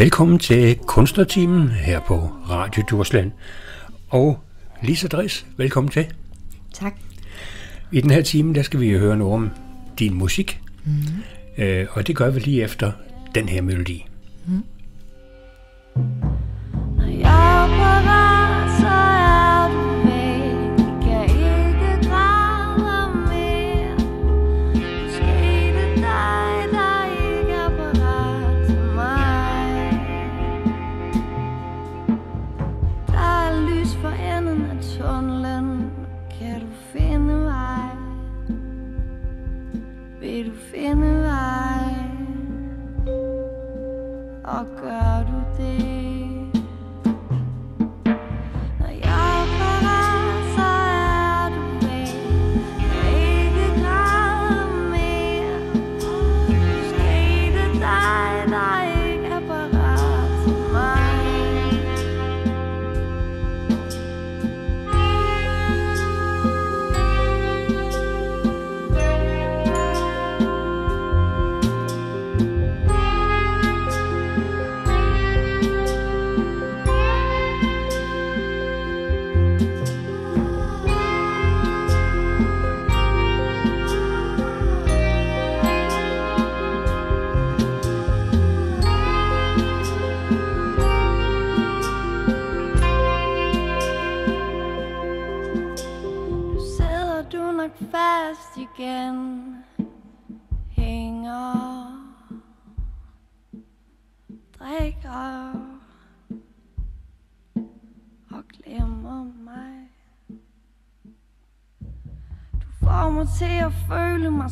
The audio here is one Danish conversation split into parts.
Velkommen til Kunstnertimen her på Radio Djursland. Og Lisa Dres, velkommen til. Tak. I den her time, der skal vi høre noget om din musik. Mm. Øh, og det gør vi lige efter den her melodi. Mm. Når føle mig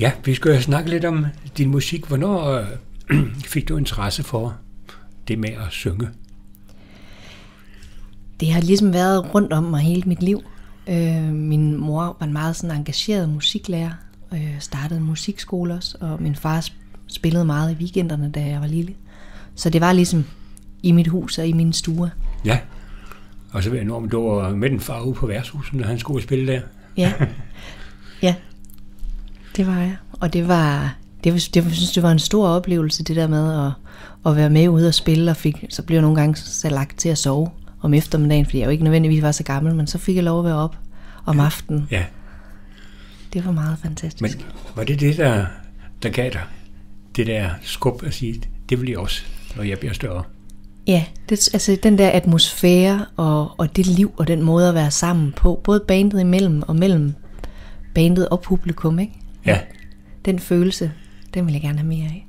Ja, vi skal jo snakke lidt om din musik. Hvornår øh, fik du interesse for det med at synge? Det har ligesom været rundt om mig hele mit liv. Øh, min mor var en meget sådan engageret musiklærer, og jeg startede musikskole også, og min far sp- spillede meget i weekenderne, da jeg var lille. Så det var ligesom i mit hus og i min stue. Ja. Og så ved jeg nu, om du var med den far ude på værtshuset, når han skulle spille der. Ja, ja, det var jeg. Og det var, det, var, det, var, synes, det var en stor oplevelse, det der med at, at være med ude og spille, og fik, så blev jeg nogle gange så lagt til at sove om eftermiddagen, fordi jeg jo ikke nødvendigvis var så gammel, men så fik jeg lov at være op om aftenen. Ja. Det var meget fantastisk. Men var det det, der, der gav dig det der skub at sige, det vil jeg også, når jeg bliver større? Ja, det, altså den der atmosfære og, og det liv og den måde at være sammen på, både bandet imellem og mellem bandet og publikum, ikke? Ja. Den følelse, den vil jeg gerne have mere af.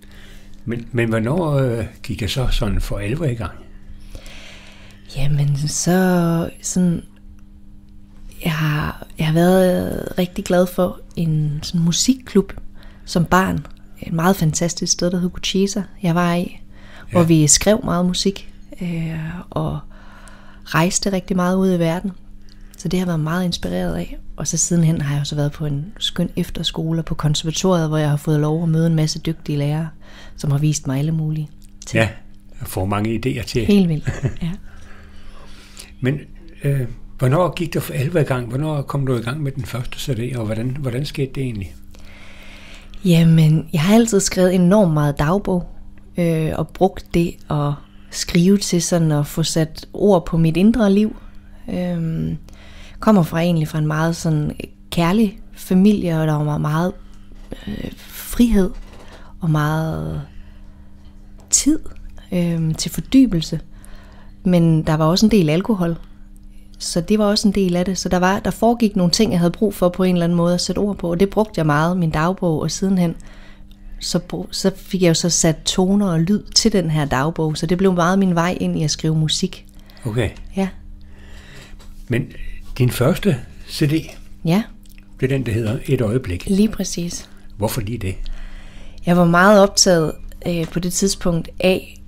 Men, men hvornår øh, gik jeg så sådan for alvor i gang? Jamen, så sådan... Jeg har, jeg har været rigtig glad for en sådan musikklub som barn. Et meget fantastisk sted, der hed Gucisa, jeg var i. Ja. Hvor vi skrev meget musik øh, og rejste rigtig meget ud i verden. Så det har jeg været meget inspireret af. Og så sidenhen har jeg også været på en skøn efterskole på konservatoriet, hvor jeg har fået lov at møde en masse dygtige lærere, som har vist mig alle mulige ting. Ja, jeg får mange idéer til. Helt vildt, ja. Men øh, hvornår gik du for alvor i gang? Hvornår kom du i gang med den første CD, og hvordan, hvordan skete det egentlig? Jamen, jeg har altid skrevet enormt meget dagbog, øh, og brugt det at skrive til sådan at få sat ord på mit indre liv. Øh, kommer fra egentlig fra en meget sådan kærlig familie, og der var meget øh, frihed og meget tid øh, til fordybelse. Men der var også en del alkohol, så det var også en del af det. Så der, var, der foregik nogle ting, jeg havde brug for på en eller anden måde at sætte ord på, og det brugte jeg meget, min dagbog, og sidenhen så, så fik jeg jo så sat toner og lyd til den her dagbog, så det blev meget min vej ind i at skrive musik. Okay. Ja. Men din første CD, Ja, det er den, der hedder Et øjeblik. lige præcis. Hvorfor lige det? Jeg var meget optaget øh, på det tidspunkt af,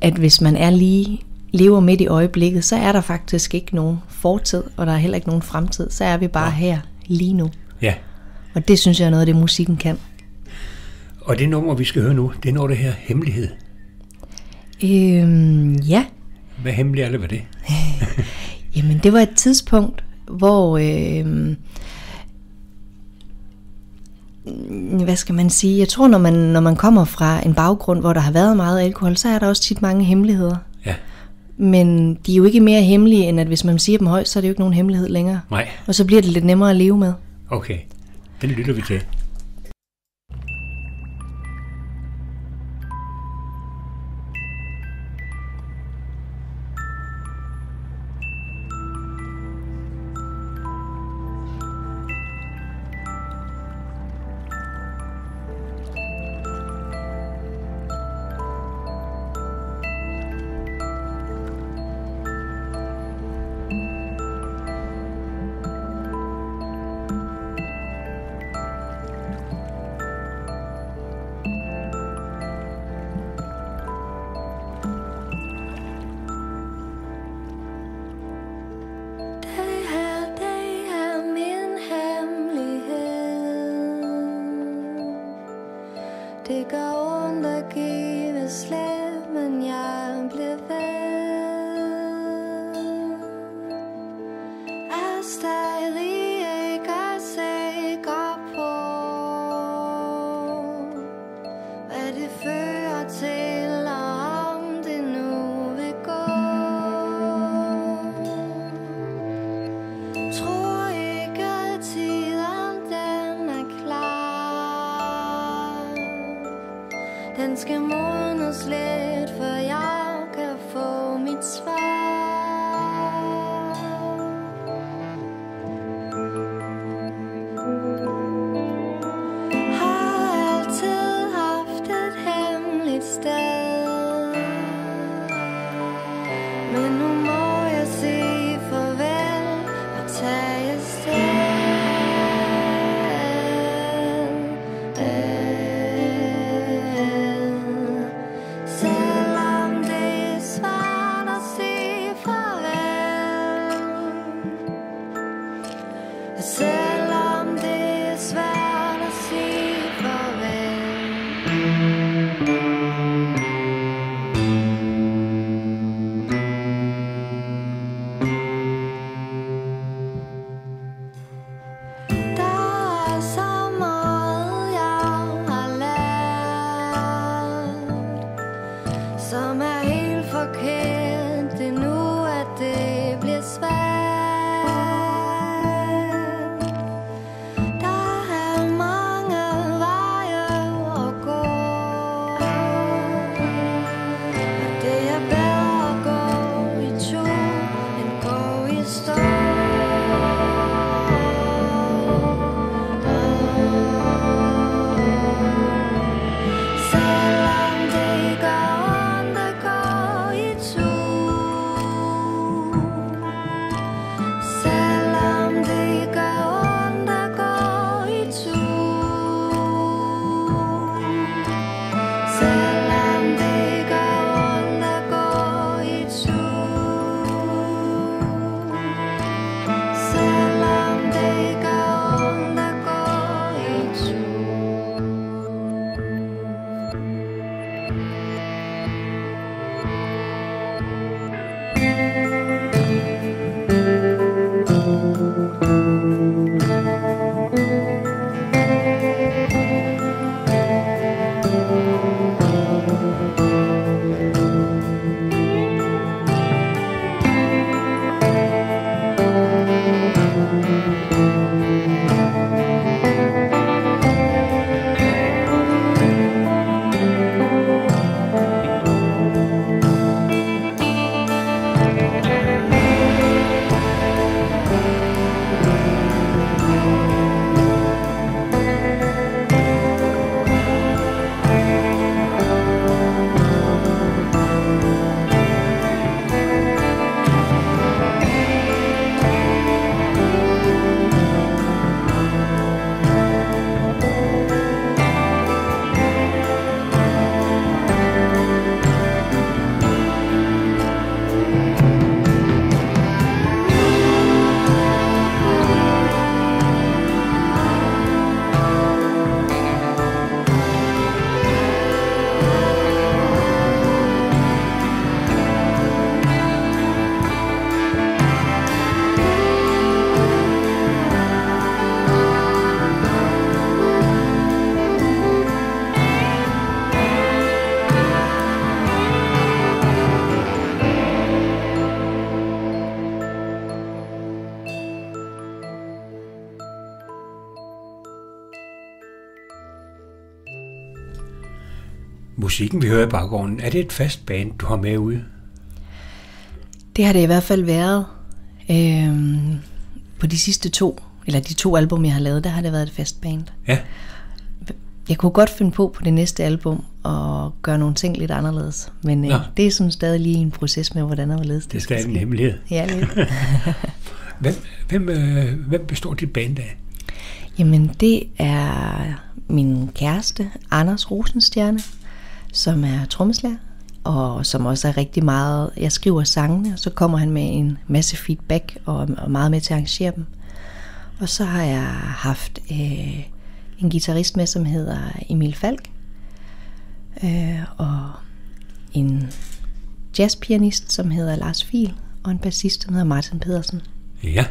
at hvis man er lige lever midt i øjeblikket, så er der faktisk ikke nogen fortid, og der er heller ikke nogen fremtid. Så er vi bare her lige nu. Ja. Og det synes jeg er noget af det, musikken kan. Og det nummer, vi skal høre nu, det er noget, det her hemmelighed. Øhm, ja, Hvad hemmeligt er det ved det? Jamen, det var et tidspunkt, hvor... Øh, hvad skal man sige? Jeg tror, når man, når man kommer fra en baggrund, hvor der har været meget alkohol, så er der også tit mange hemmeligheder. Ja. Men de er jo ikke mere hemmelige, end at hvis man siger dem højt, så er det jo ikke nogen hemmelighed længere. Nej. Og så bliver det lidt nemmere at leve med. Okay. Den lytter vi til. Den skal modnes lidt, for jeg musikken, vi hører i baggrunden, er det et fast band, du har med ude? Det har det i hvert fald været. Øhm, på de sidste to, eller de to album, jeg har lavet, der har det været et fast band. Ja, Jeg kunne godt finde på på det næste album og gøre nogle ting lidt anderledes. Men øh, Nå. det er sådan stadig lige en proces med, hvordan og hvorledes det er skal stadig en hemmelighed. Ja, lidt. Hvem, hvem, øh, hvem består dit band af? Jamen, det er min kæreste, Anders Rosenstjerne, som er trommeslager, og som også er rigtig meget... Jeg skriver sangene, og så kommer han med en masse feedback og og meget med til at arrangere dem. Og så har jeg haft øh, en guitarist med, som hedder Emil Falk, øh, og en jazzpianist, som hedder Lars Fiel, og en bassist, som hedder Martin Pedersen. Ja,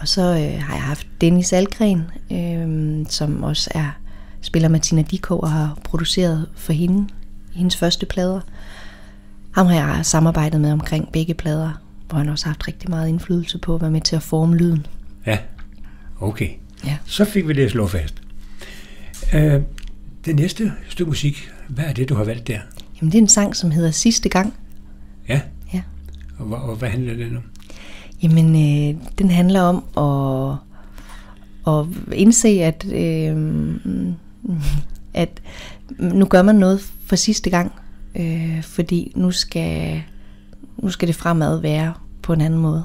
Og så øh, har jeg haft Dennis Algren, øh, som også er spiller med Tina Dikov og har produceret for hende hendes første plader. Ham har jeg samarbejdet med omkring begge plader, hvor han også har haft rigtig meget indflydelse på at være med til at forme lyden. ja. Okay. Ja. Så fik vi det slået fast. Øh, det næste stykke musik, hvad er det, du har valgt der? Jamen det er en sang, som hedder Sidste Gang. Ja, Ja. og, hvad- og hvad handler det om? Jamen, øh, den handler om at, at indse, at, øh, at nu gør man noget for sidste gang, øh, fordi nu skal, nu skal det fremad være på en anden måde.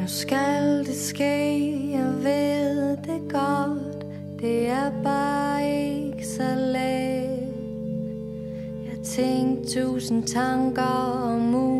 Nu skal det ske, jeg ved det godt Det er bare ikke så let Jeg tænkte tusind tanker om ugen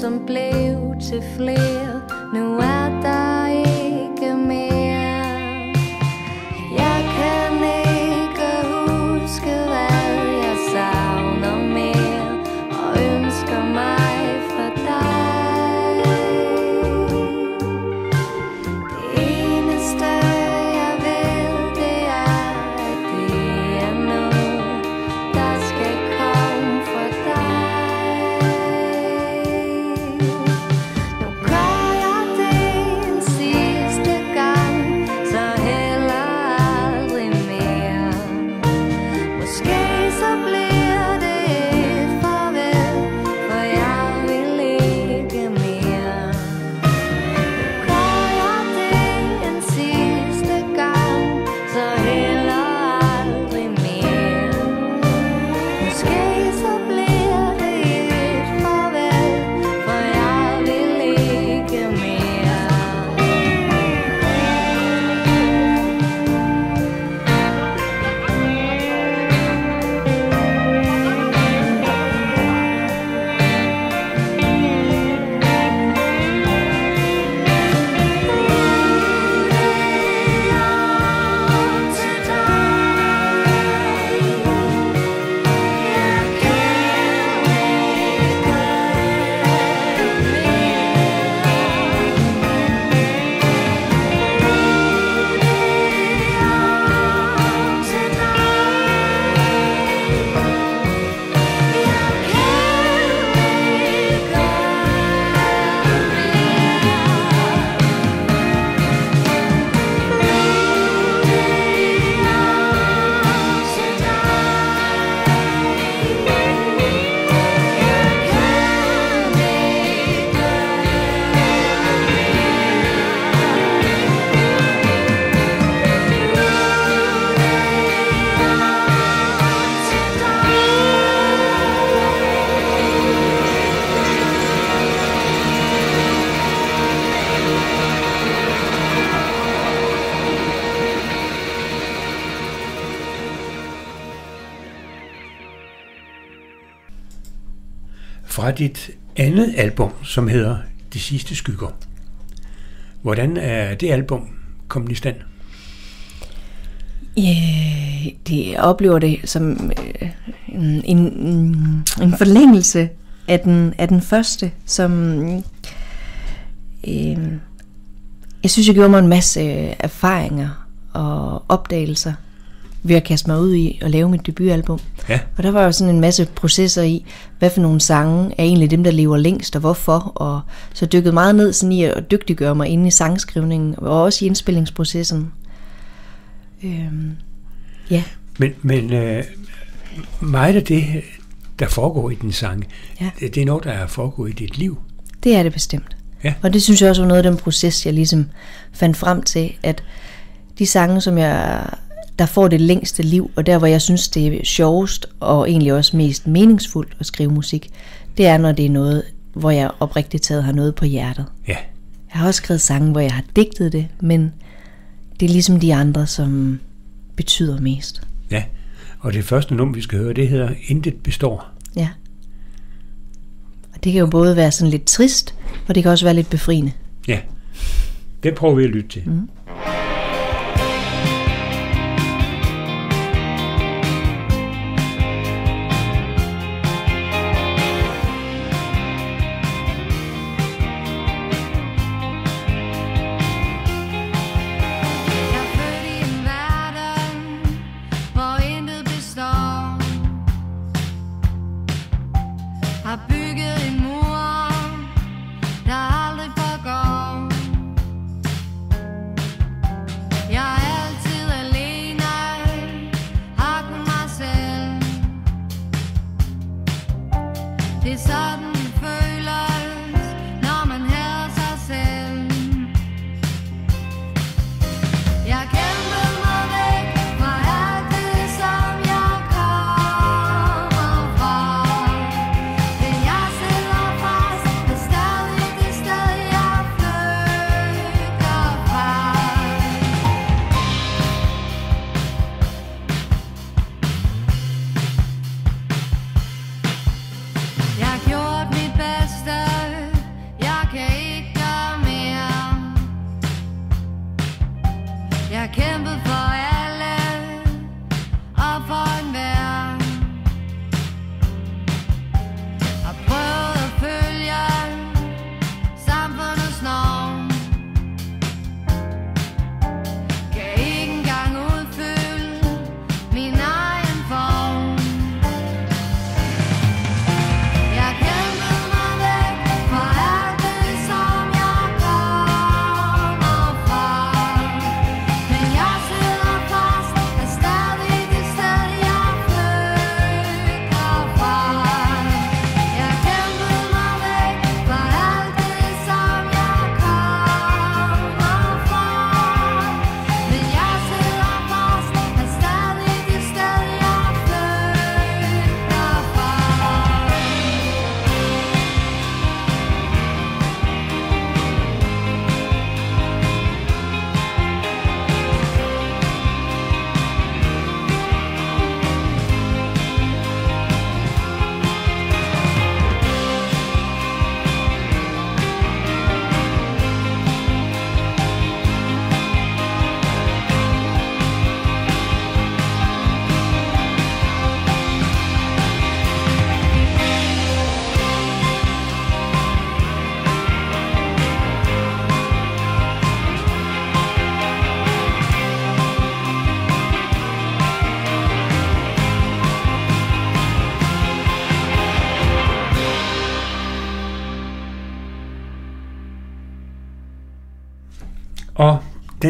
som blev til flere. Nu er der fra dit andet album, som hedder De sidste skygger. Hvordan er det album kommet i stand? Ja, det, oplever det som øh, en, en, en forlængelse af den, af den første, som øh, jeg synes, jeg gjorde mig en masse erfaringer og opdagelser ved at kaste mig ud i at lave mit debutalbum. Ja. Og der var jo sådan en masse processer i, hvad for nogle sange er egentlig dem, der lever længst, og hvorfor. Og så dykkede meget ned sådan i at dygtiggøre mig inde i sangskrivningen, og også i indspillingsprocessen. Øhm, ja, Men, men øh, meget af det, der foregår i din sang, Ja. det, det er noget, der er foregået i dit liv. det er det bestemt. Ja. Og det synes jeg også var noget af den proces, jeg ligesom fandt frem til, at de sange, som jeg, der får det længste liv, og der, hvor jeg synes, det er sjovest og egentlig også mest meningsfuldt at skrive musik, det er, når det er noget, hvor jeg oprigtigt taget har noget på hjertet. Ja. Jeg har også skrevet sange, hvor jeg har digtet det, men det er ligesom de andre, som betyder mest. Ja. Og det første nummer, vi skal høre, det hedder Intet består. Ja. Og det kan jo både være sådan lidt trist, og det kan også være lidt befriende. Ja. Den prøver vi at lytte til. Mm.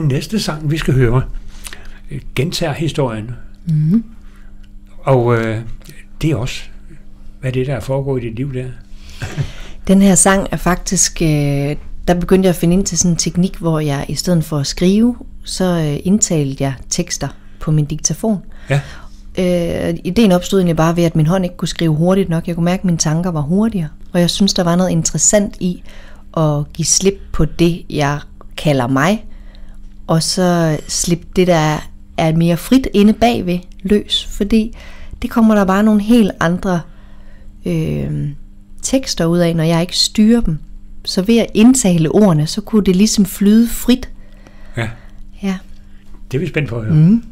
Den næste sang, vi skal høre, øh, gentager historien. Mm. Og øh, det er også, hvad det er, der er foregået i dit liv der. Den her sang er faktisk, øh, der begyndte jeg at finde ind til sådan en teknik, hvor jeg i stedet for at skrive, så øh, indtalte jeg tekster på min diktafon. Ja. Øh, ideen opstod egentlig bare ved, at min hånd ikke kunne skrive hurtigt nok. Jeg kunne mærke, at mine tanker var hurtigere. Og jeg synes, der var noget interessant i at give slip på det, jeg kalder mig, og så slippe det, der er mere frit inde bagved løs. Fordi det kommer der bare nogle helt andre øh, tekster ud af, når jeg ikke styrer dem. Så ved at indtale ordene, så kunne det ligesom flyde frit. Ja, Ja. det er vi spændt på høre. Mm.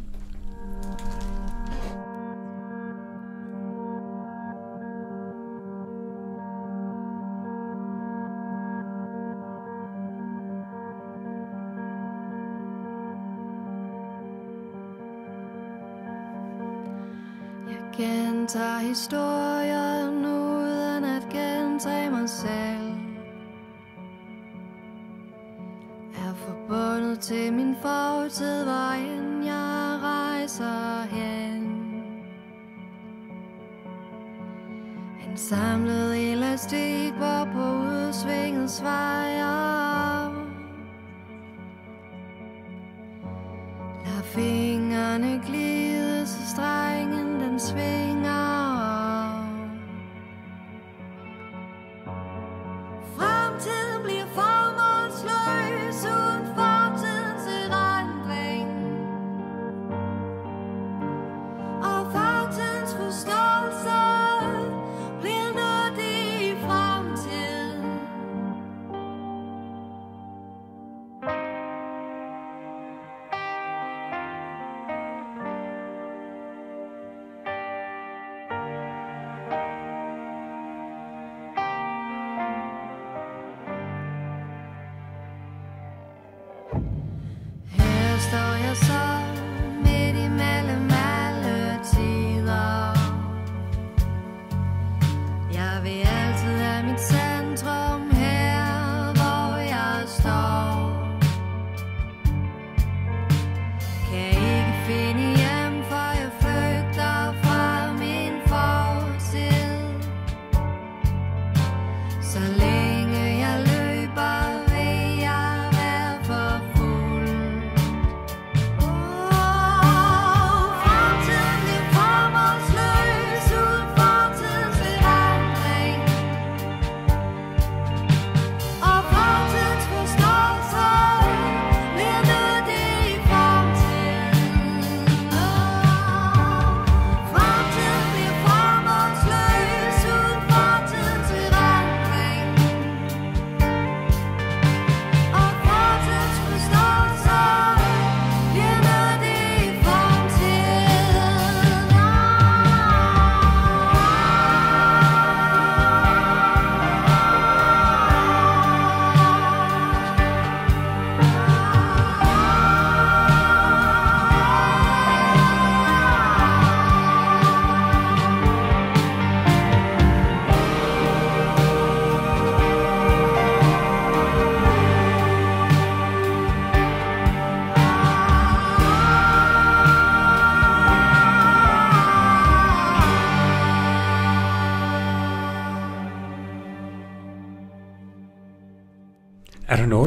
Historien uden at gentage mig selv. Er forbundet til min fortid, hvor end jeg rejser hen. En samlet elastik, hvor på udsvinget svejer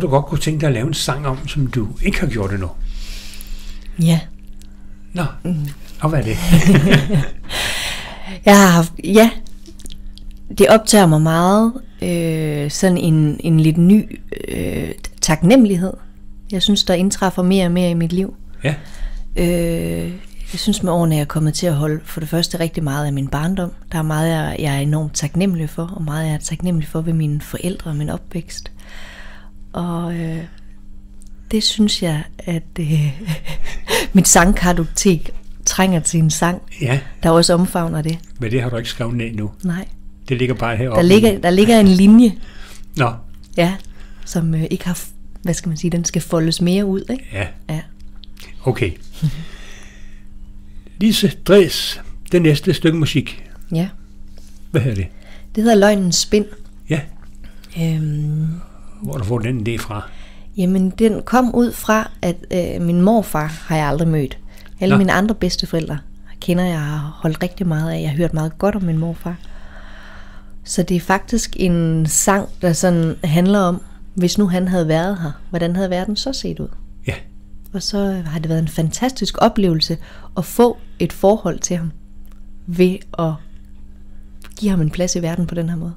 noget, du godt kunne tænke dig at lave en sang om, som du ikke har gjort endnu? Ja. Nå, og hvad er det? Jeg har haft, ja, det optager mig meget, øh, sådan en, en lidt ny øh, taknemmelighed. Jeg synes, der indtræffer mere og mere i mit liv. Ja, Øh, jeg synes med årene, jeg er kommet til at holde for det første rigtig meget af min barndom. Der er meget, jeg, jeg er enormt taknemmelig for, og meget jeg er taknemmelig for ved mine forældre og min opvækst. Og øh, det synes jeg, at øh, mit sangkartotek trænger til en sang, ja, der også omfavner det. men det har du ikke skrevet ned nu. Nej. Det ligger bare heroppe. Der ligger, der ligger en linje, Nå, ja, som øh, ikke har, hvad skal man sige, den skal foldes mere ud, ikke? ja, Ja. okay. Lise Dres, det næste stykke musik. ja. Hvad hedder det? Det hedder Løgnens Spind. Ja, Øhm, hvor du får den idé fra. Jamen, den kom ud fra, at øh, min morfar har jeg aldrig mødt. Alle Nå. Mine andre bedsteforældre kender jeg har holdt rigtig meget af. Jeg har hørt meget godt om min morfar. Så det er faktisk en sang, der sådan handler om, hvis nu han havde været her, hvordan havde verden så set ud? Ja, Og så har det været en fantastisk oplevelse at få et forhold til ham ved at give ham en plads i verden på den her måde.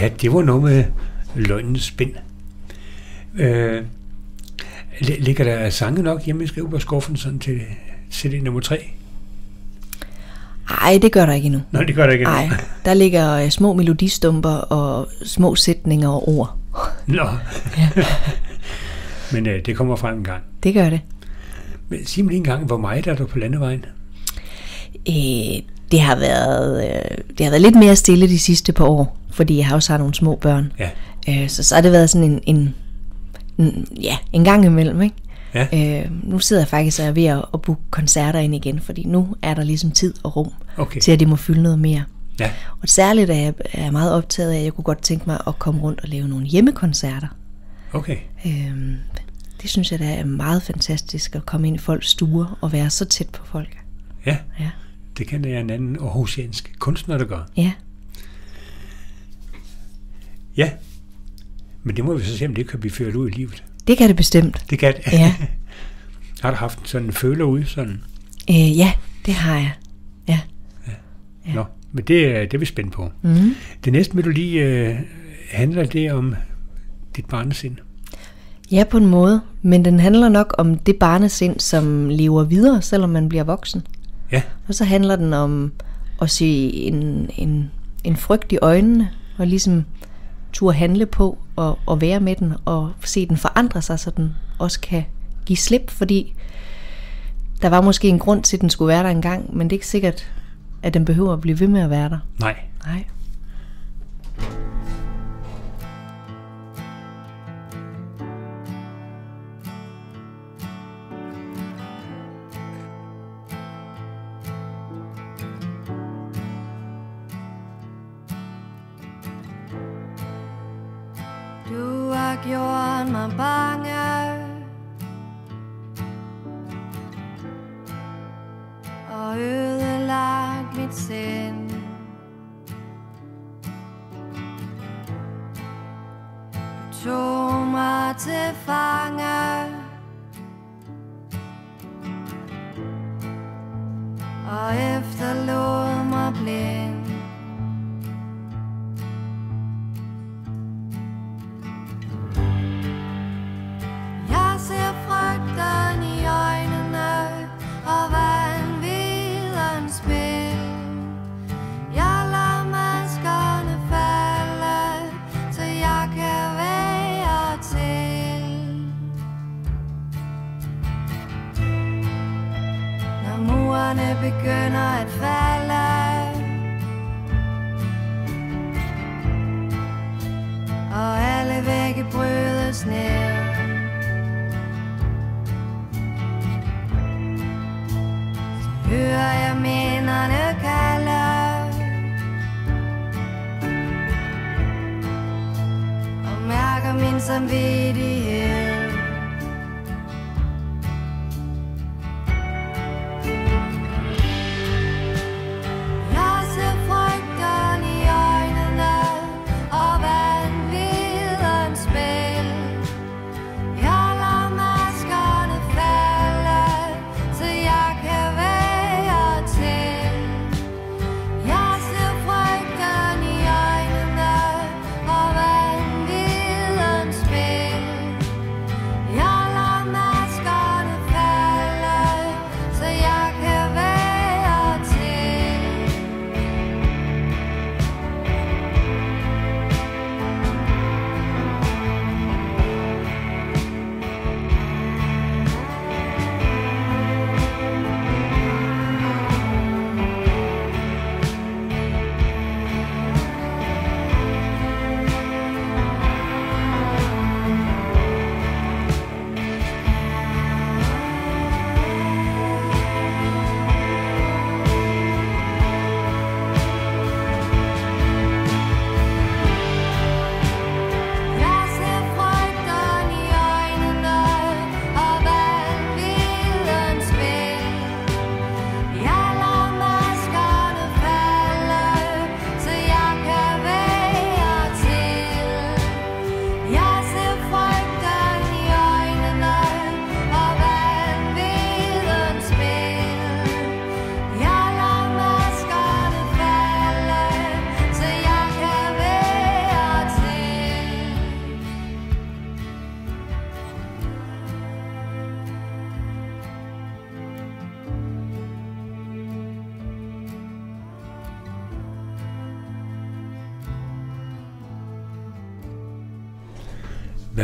Ja, det var noget med løgnens spind. Øh, li- ligger der sange nok hjemme i skrivebordskuffen sådan til CD nummer 3? Ej, det gør der ikke endnu. Nej, det gør der ikke. endnu. Nej, der ligger øh, små melodistumper og små sætninger og ord. Nå. Men øh, det kommer frem en gang. Det gør det. Men sig mig lige en gang, hvor meget er du på landevejen? Øh, det har været øh, det har været lidt mere stille de sidste par år, fordi jeg også har nogle små børn. Ja. Øh, så så har det været sådan en, en, en ja, en gang imellem, ikke? Ja. Øh, nu sidder jeg faktisk og er ved at, at booke koncerter ind igen, fordi nu er der ligesom tid og rum Okay. til, at det må fylde noget mere. Ja. Og særligt er jeg, er meget optaget af, at jeg kunne godt tænke mig at komme rundt og lave nogle hjemmekoncerter. Okay. Øhm, det synes jeg da er meget fantastisk at komme ind i folks stuer og være så tæt på folk. Ja, Ja, det kan jeg en anden aarhusiansk kunstner, der gør. ja. Ja. Men det må vi så se, om det kan blive ført ud i livet. det kan det bestemt. Det kan det. Ja. Har du haft sådan en føler ud? Sådan? Øh, ja, det har jeg. Ja. Ja. Nå, men det, er- det er vi spændt på. Mm. Det næste melodi øh, handler det om dit barnesind. ja, på en måde. Men den handler nok om det barnesind, som lever videre, selvom man bliver voksen. Ja, Og så handler den om at se en, en, en frygt i øjnene, og ligesom turde handle på og, og være med den, og se den forandre sig, så den også kan give slip, fordi der var måske en grund til, at den skulle være der engang, men det er ikke sikkert, at den behøver at blive ved med at være der. nej. Nej. Du har mig bange. Og ødelagt mit sind. Du tog mig til fange. Og efterlod mig blind. Begynder at falde, og alle vægge brydes ned. Så hører jeg minderne kalde. Og mærker min samvittighed.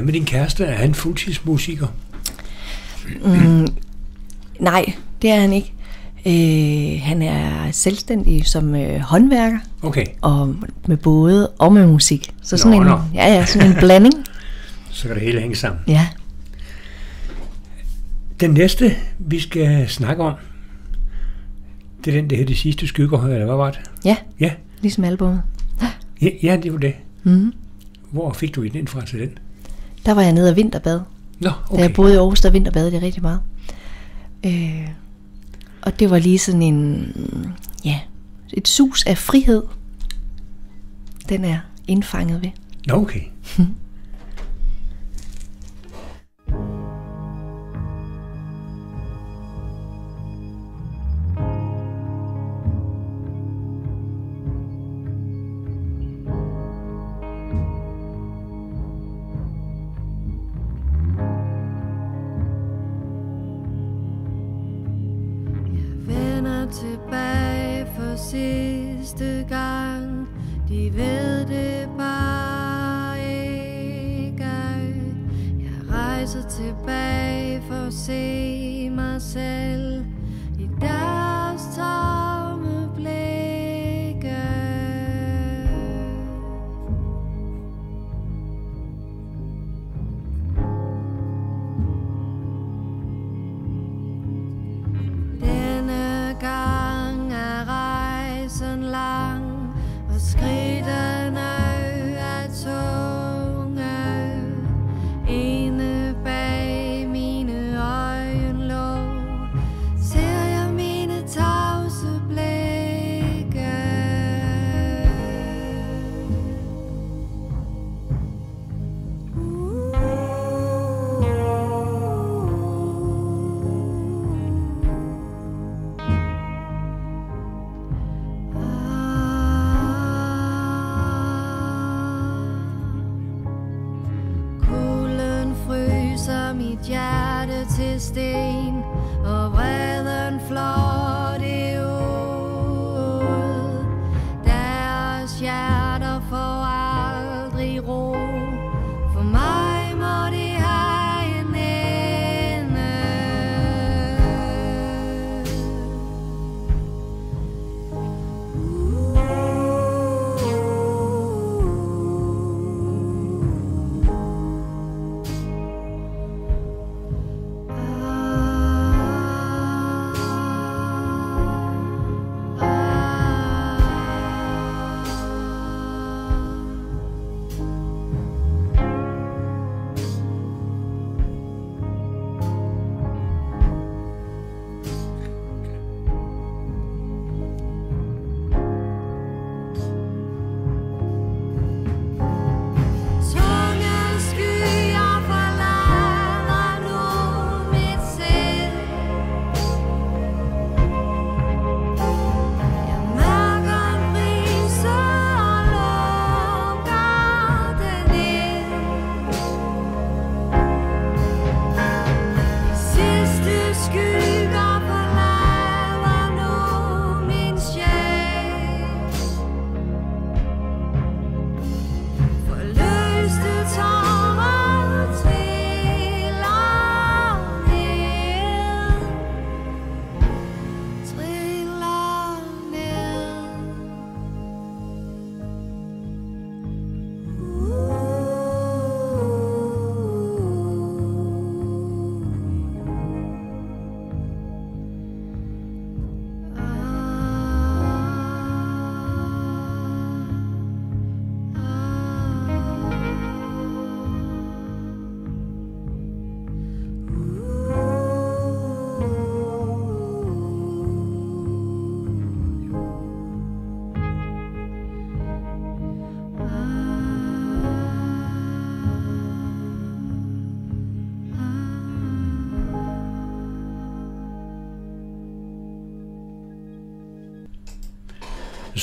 Med din kæreste? Er han fuldtidsmusiker? Nej, det er han ikke. Øh, han er selvstændig som øh, håndværker, Okay, og med både og med musik. Så sådan Nå, en, nå. ja, ja, sådan en blanding. så kan det hele hænge sammen. Ja. Den næste, vi skal snakke om, det er den, der hedder De sidste skygger, eller hvad var det? ja, Ja, ligesom albumet. ja, ja det var det. Mm. Hvor fik du den fra til den? Der var jeg nede af vinterbad. Nå, Okay. Da jeg boede i Aarhus, der vinterbadede jeg rigtig meget. Øh, og det var lige sådan en, ja, et sus af frihed. Den er indfanget ved. Nå, okay. næste gang. De ved det bare ikke. Jeg rejser tilbage for at se mig selv.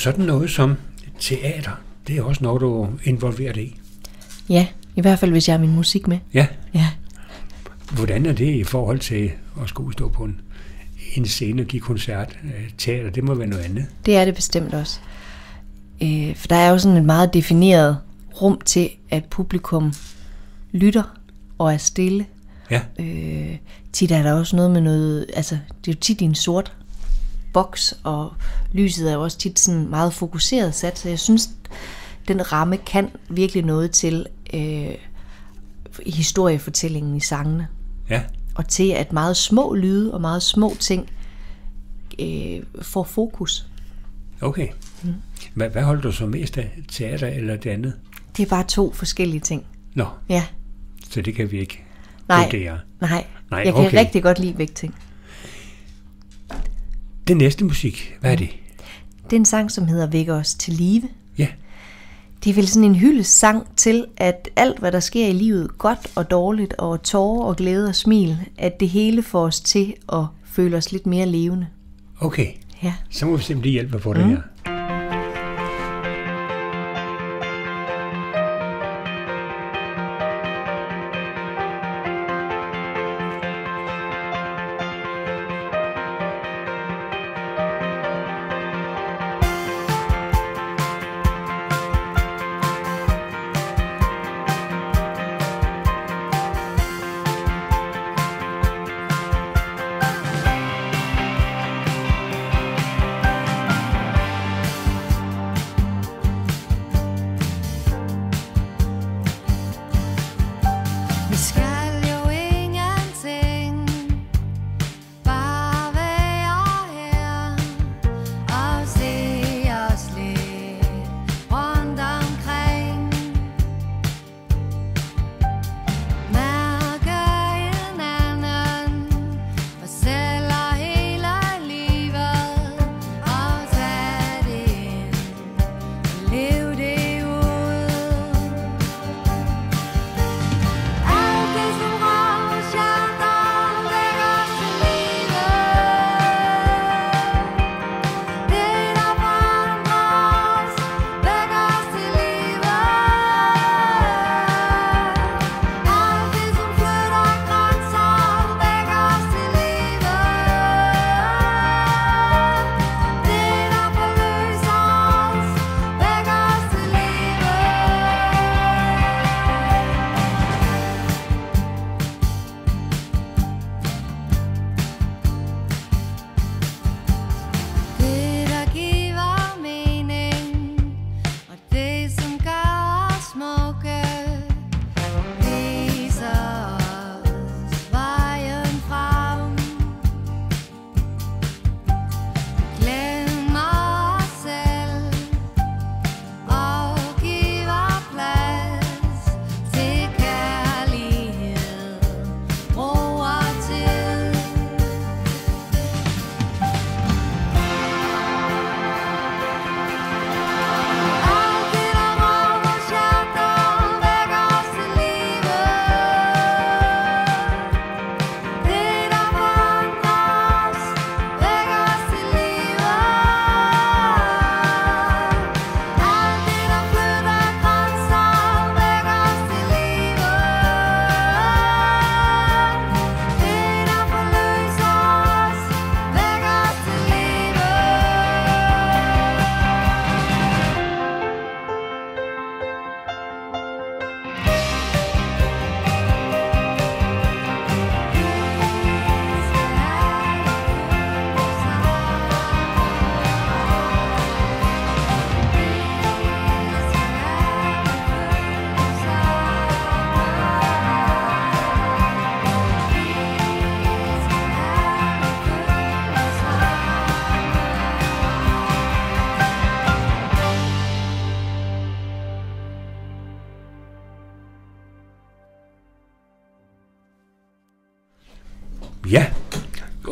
Sådan noget som teater, det er også noget, du er involveret i. Ja, i hvert fald hvis jeg har min musik med. Ja, Ja. hvordan er det i forhold til at skulle stå på en, en scene og give koncert? Øh, Teater, det må være noget andet. Det er det bestemt også. Øh, for der er jo sådan et meget defineret rum til, at publikum lytter og er stille. Ja, Øh, tit er der også noget med noget, altså det er jo tit i en sort boks, og lyset er jo også tit sådan meget fokuseret sat, så jeg synes, den ramme kan virkelig noget til øh, historiefortællingen i sangene. ja. Og til at meget små lyde og meget små ting øh, får fokus. Okay. Hvad, hvad holder du så mest af? Teater eller det andet? Det er bare to forskellige ting. Nå, Ja, så det kan vi ikke nej, vurdere. nej. Nej, jeg kan okay. rigtig godt lide begge ting. Den næste musik, hvad er det? Det er en sang, som hedder Væk os til live. Ja, Det er vel sådan en hyldesang til, at alt, hvad der sker i livet, godt og dårligt, og tårer og glæde og smil, at det hele får os til at føle os lidt mere levende. okay. Ja. Så må vi simpelthen hjælpe på det her.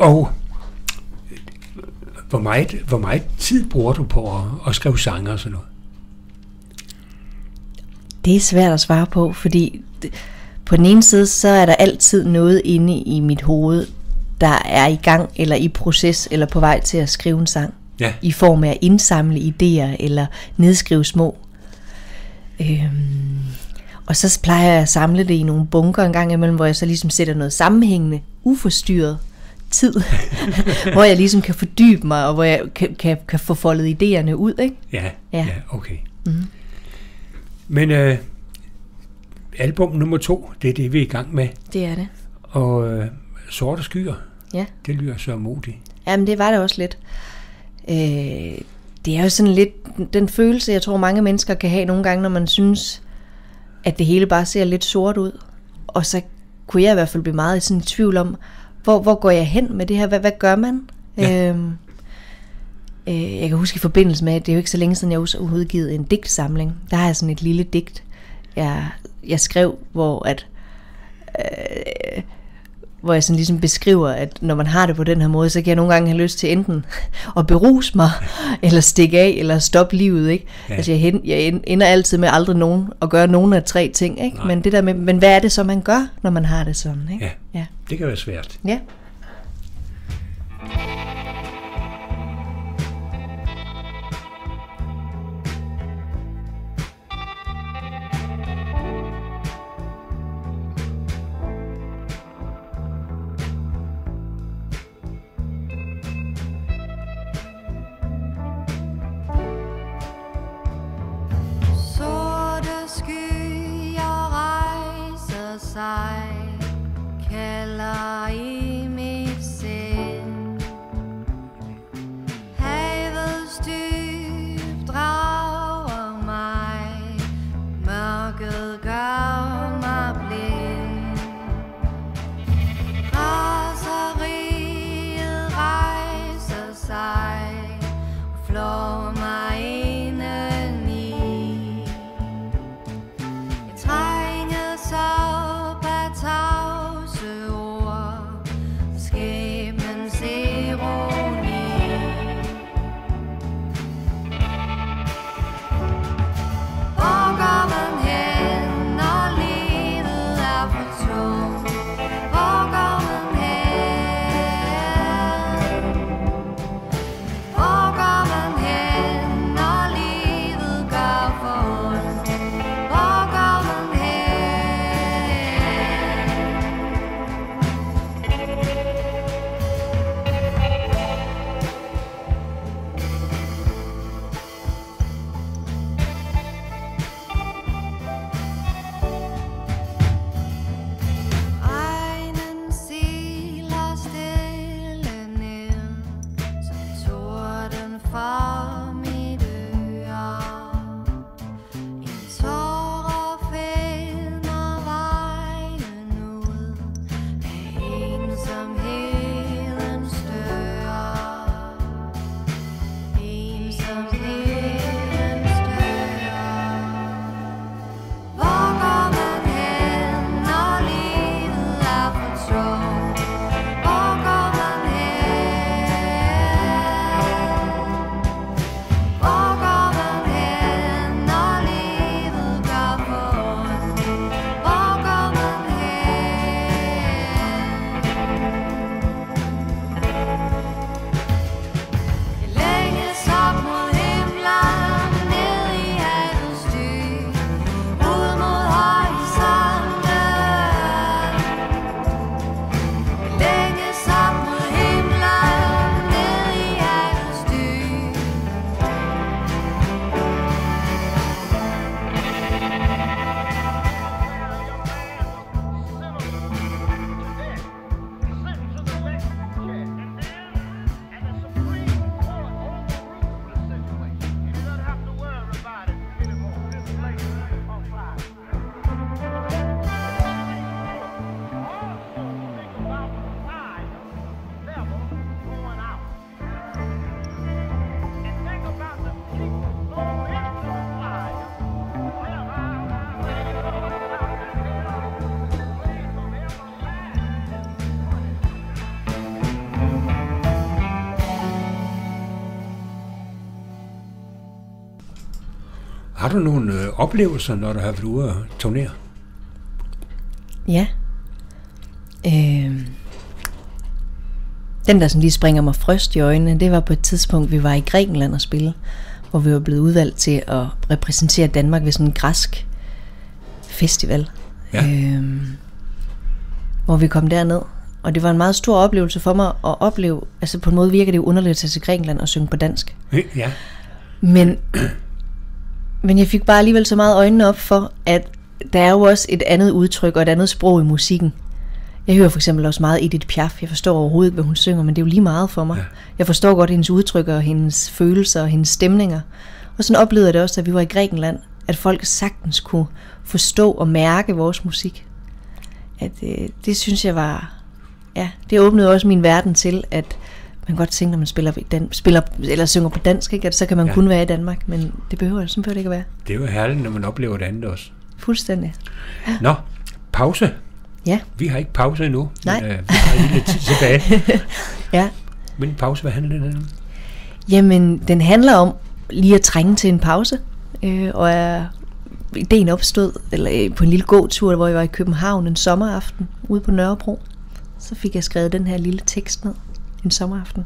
Og hvor meget, hvor meget tid bruger du på at, at skrive sange og sådan noget? Det er svært at svare på, fordi det- på den ene side, så er der altid noget inde i mit hoved, der er i gang, eller i proces, eller på vej til at skrive en sang. Ja. I form af at indsamle idéer, eller nedskrive små. Øhm, og så plejer jeg at samle det i nogle bunker en gang imellem, hvor jeg så ligesom sætter noget sammenhængende, uforstyrret tid, hvor jeg ligesom kan fordybe mig, og hvor jeg kan, kan, kan få foldet idéerne ud, ikke? Ja, Ja. ja okay. Mm. Men øh, album nummer to, det er det, vi er i gang med. Det er det. Og øh, Sorte Skyer, Ja. det lyder så modigt. Jamen, det var det også lidt. Øh, det er jo sådan lidt den følelse, jeg tror mange mennesker kan have nogle gange, når man synes, at det hele bare ser lidt sort ud. Og så kunne jeg i hvert fald blive meget i sådan i tvivl om, hvor, hvor går jeg hen med det her? Hvad, hvad gør man? Ja. Øhm, øh, jeg kan huske i forbindelse med, at det er jo ikke så længe siden, jeg har udgivet en digtsamling. Der har jeg sådan et lille digt, jeg, jeg skrev, hvor at øh, hvor jeg sådan ligesom beskriver, at når man har det på den her måde, så kan jeg nogle gange have lyst til enten at beruse mig, eller stikke af, eller stoppe livet, ikke? Ja. Altså jeg, hen, jeg en- ender altid med aldrig nogen at gøre nogen af tre ting, ikke? Nej. Men det der med, men hvad er det så, man gør, når man har det sådan, ikke? Ja, Ja. det kan være svært. ja. Sorte Har du nogle øh, oplevelser, når du har været ude og turnere? Ja. Øh, den, der sådan lige springer mig frøst i øjnene, det var på et tidspunkt, vi var i Grækenland og spille, hvor vi var blevet udvalgt til at repræsentere Danmark ved sådan en græsk festival. Ja. Øh, hvor vi kom derned. Og det var en meget stor oplevelse for mig at opleve, altså på en måde virker det jo underligt at tage til Grækenland og synge på dansk. Ja, Men, men jeg fik bare alligevel så meget øjnene op for, at der er jo også et andet udtryk og et andet sprog i musikken. Jeg hører for eksempel også meget Edith Piaf. Jeg forstår overhovedet ikke, hvad hun synger, men det er jo lige meget for mig. Ja. Jeg forstår godt hendes udtryk og hendes følelser og hendes stemninger. Og sådan oplevede jeg det også, da vi var i Grækenland, at folk sagtens kunne forstå og mærke vores musik. At, øh, det synes jeg var... Ja, det åbnede også min verden til, at man kan godt tænke, når man spiller, dan- spiller eller synger på dansk, ikke? at så kan man ja. kun være i Danmark, men det behøver, sådan behøver det ikke at være. Det er jo herligt, når man oplever det andet også. Fuldstændig. Nå, pause. Ja, Vi har ikke pause endnu. Nej. Men, øh, vi har lige lidt tid tilbage. ja. Men pause, hvad handler den om? Jamen, den handler om lige at trænge til en pause, øh, og er ideen opstod eller, øh, på en lille gåtur, hvor jeg var i København en sommeraften ude på Nørrebro. Så fik jeg skrevet den her lille tekst ned en sommeraften.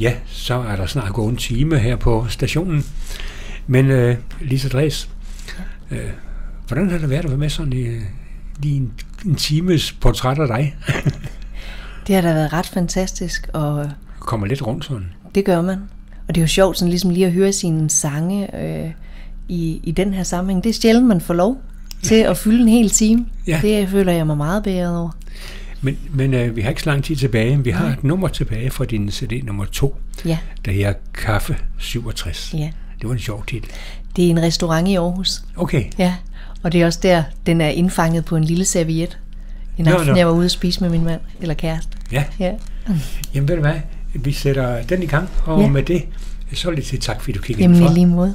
Ja, så er der snart gået en time her på stationen. Men øh, Lisa Dres, øh, hvordan har det været at være med sådan i lige en, en times portræt af dig? Det har da været ret fantastisk, og Kommer lidt rundt sådan. det gør man. Og det er jo sjovt sådan ligesom lige at høre sine sange øh, i, i den her sammenhæng. Det er sjældent, man får lov til at fylde en hel time. Ja. Det føler jeg mig meget bedre over. Men, men øh, vi har ikke så lang tid tilbage. Vi har et nummer tilbage fra din CD nummer 2, Ja, der her Kaffe 67. ja. Det var en sjov titel. Det er en restaurant i Aarhus. Okay, Ja, og det er også der, den er indfanget på en lille serviet. En Nå, aften, nå. jeg var ude at spise med min mand, eller kæreste. ja. Ja. Jamen ved du hvad, vi sætter den i gang, og Ja. med det, så vil jeg sige tak, fordi du kiggede Jamen i indenfor. lige måde.